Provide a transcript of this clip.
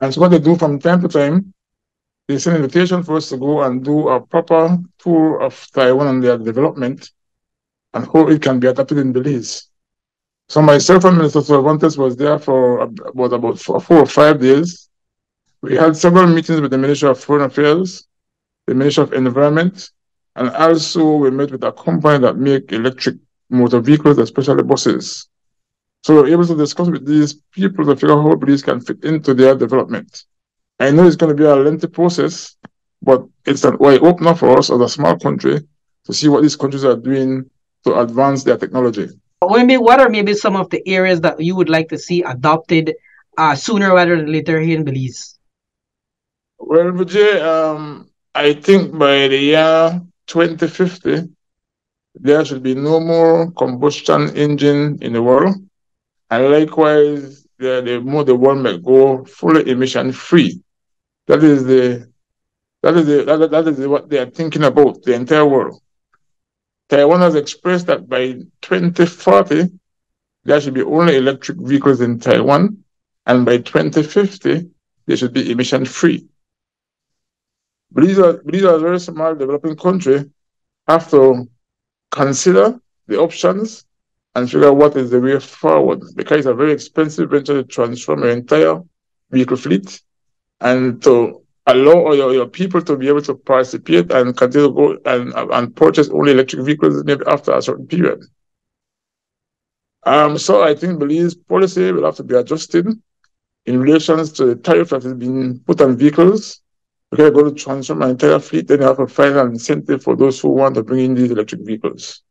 And so what they do from time to time, they send invitation for us to go and do a proper tour of Taiwan and their development and how it can be adapted in Belize. So myself and Minister Cervantes was there for about, about four, four or five days. We had several meetings with the Minister of Foreign Affairs, the Minister of Environment, and also we met with a company that make electric motor vehicles, especially buses. So we're able to discuss with these people to figure out how Belize can fit into their development. I know it's going to be a lengthy process, but it's an eye opener for us as a small country to see what these countries are doing to advance their technology. Maybe what are maybe some of the areas that you would like to see adopted uh, sooner rather than later here in Belize? Well, Vijay, um, I think by the year 2050, there should be no more combustion engine in the world. And likewise, the, the more the world may go fully emission free. That is the that is the that, that is what they are thinking about, the entire world. Taiwan has expressed that by 2040, there should be only electric vehicles in Taiwan, and by 2050, they should be emission free. Belize, Belize is a very small developing country, have to consider the options and figure out what is the way forward because it's a very expensive venture to transform your entire vehicle fleet and to allow your, your people to be able to participate and continue to go and, and purchase only electric vehicles maybe after a certain period. Um, so I think Belize policy will have to be adjusted in relation to the tariff that has been put on vehicles. Are going to transform my entire fleet, then you have to find an incentive for those who want to bring in these electric vehicles.